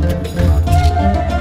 Musik